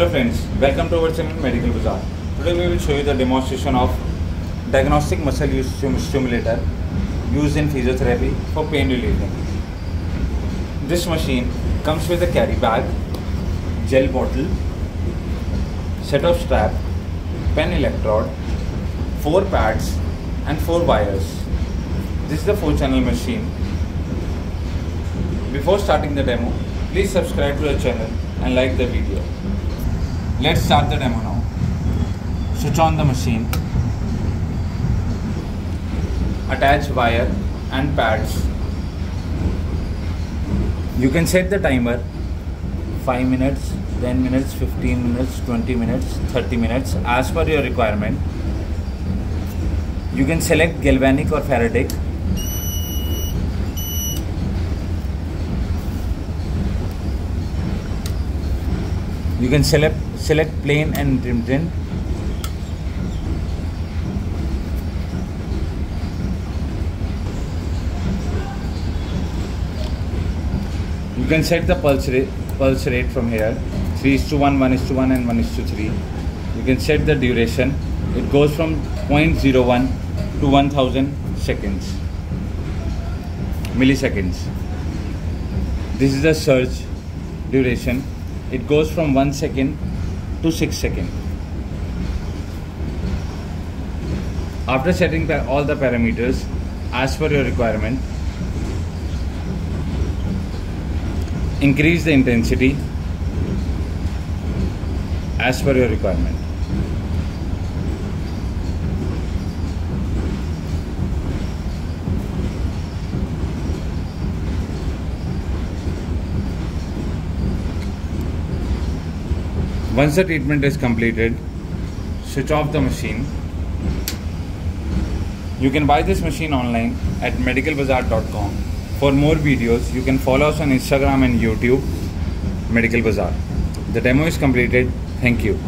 Hello friends, welcome to our channel Medical Bazaar. Today we will show you the demonstration of diagnostic muscle use stimulator used in physiotherapy for pain relieving. This machine comes with a carry bag, gel bottle, set of strap, pen electrode, four pads and four wires. This is the four channel machine. Before starting the demo, please subscribe to our channel and like the video. Let's start the demo now. Switch on the machine. Attach wire and pads. You can set the timer 5 minutes, 10 minutes, 15 minutes, 20 minutes, 30 minutes as per your requirement. You can select galvanic or Faraday. You can select select plain and intermittent. You can set the pulse rate, pulse rate from here 3 is to 1, 1 is to 1, and 1 is to 3. You can set the duration, it goes from 0.01 to 1000 seconds, milliseconds. This is the surge duration, it goes from 1 second to 6 second. After setting all the parameters as per your requirement, increase the intensity as per your requirement. Once the treatment is completed, switch off the machine. You can buy this machine online at medicalbazaar.com. For more videos, you can follow us on Instagram and YouTube, Medical Bazaar. The demo is completed. Thank you.